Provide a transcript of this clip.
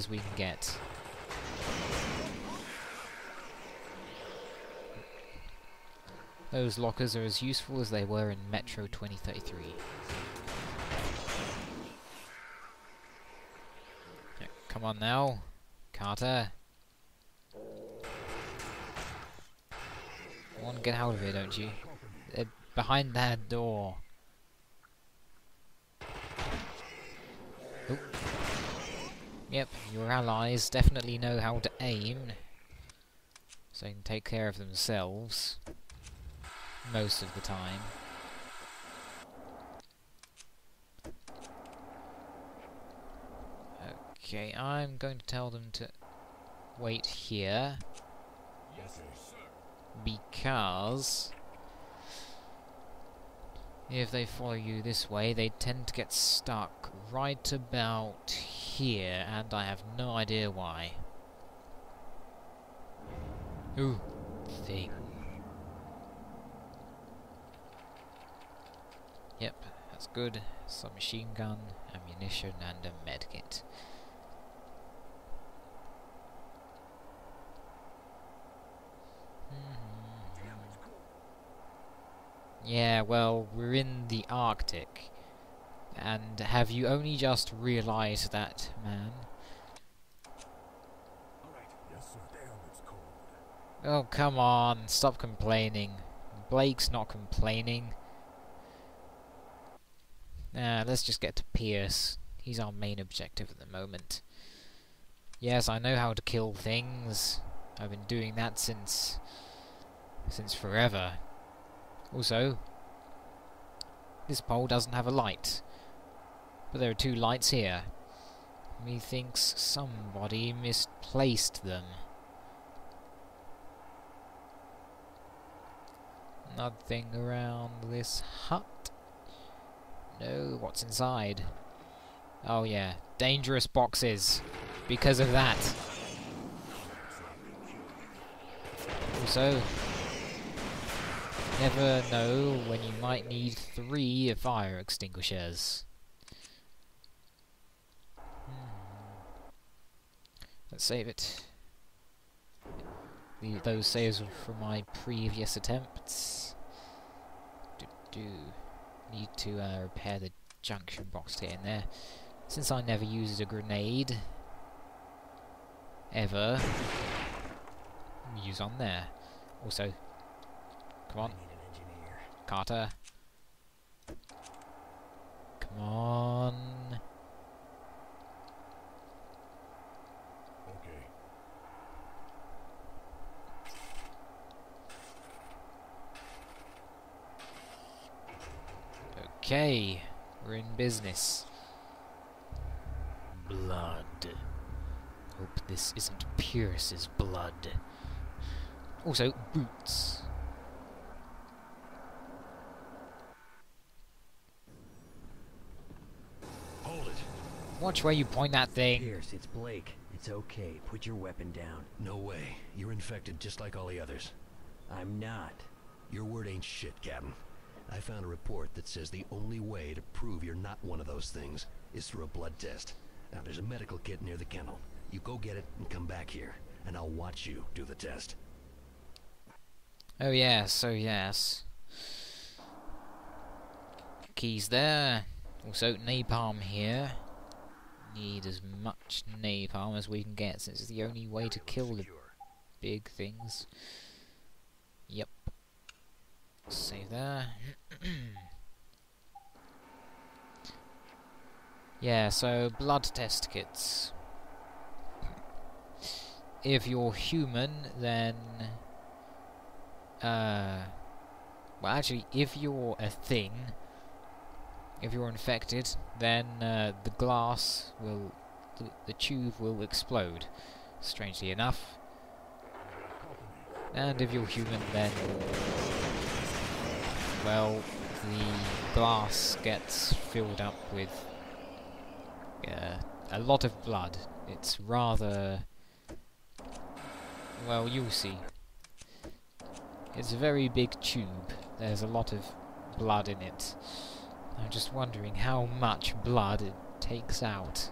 as we can get. Those lockers are as useful as they were in Metro 2033. Yeah, come on now, Carter. Come on, get out of here, don't you? They're behind that door. Oop. Yep, your allies definitely know how to aim, so they can take care of themselves most of the time. Okay, I'm going to tell them to wait here. Because if they follow you this way, they tend to get stuck right about here, and I have no idea why. Ooh, thing. Yep, that's good. Some machine gun, ammunition, and a medkit. Mm-hmm. Yeah, well, we're in the Arctic. And have you only just realised that, man? Oh, come on, stop complaining. Blake's not complaining. Nah, let's just get to Pierce. He's our main objective at the moment. Yes, I know how to kill things. I've been doing that since... since forever. Also, this pole doesn't have a light. But there are two lights here. Methinks somebody misplaced them. Nothing around this hut. No, what's inside? Oh yeah, dangerous boxes. Because of that. Also, never know when you might need three fire extinguishers. Let's save it. The, those saves were from my previous attempts. Do, do. Need to uh, repair the junction box here and there. Since I never used a grenade, ever, use on there. Also, come on, Carter. Come on. Okay. Okay, we're in business. Blood. Hope this isn't Pierce's blood. Also, boots. Hold it. Watch where you point that thing. Pierce, it's Blake. It's okay. Put your weapon down. No way. You're infected just like all the others. I'm not. Your word ain't shit, Captain. I found a report that says the only way to prove you're not one of those things is through a blood test. Now, there's a medical kit near the kennel. You go get it and come back here, and I'll watch you do the test. Oh yes, oh yes. Keys there. Also napalm here. Need as much napalm as we can get since it's the only way to kill the big things. Yep. Save there. yeah, so blood test kits. If you're human, then... Uh, well, actually, if you're a thing, if you're infected, then uh, the glass will... The, the tube will explode, strangely enough. And if you're human, then well, the glass gets filled up with uh, a lot of blood. It's rather... Well, you'll see. It's a very big tube. There's a lot of blood in it. I'm just wondering how much blood it takes out.